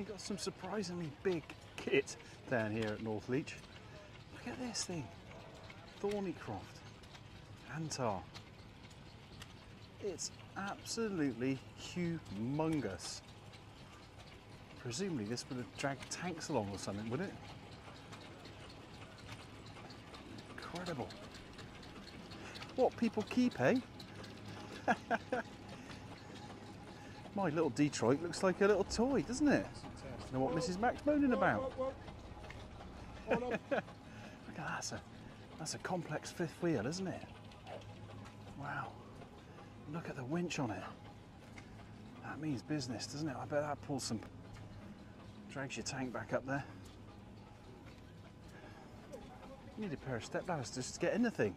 You've got some surprisingly big kit down here at Northleach. Look at this thing. Thornycroft. Antar. It's absolutely humongous. Presumably this would have dragged tanks along or something, would it? Incredible. What people keep, eh? My little Detroit looks like a little toy, doesn't it? You know what Mrs. Mac's moaning about? Look at that. That's a, that's a complex fifth wheel, isn't it? Wow. Look at the winch on it. That means business, doesn't it? I bet that pulls some. drags your tank back up there. You need a pair of step ladders just to get in the thing.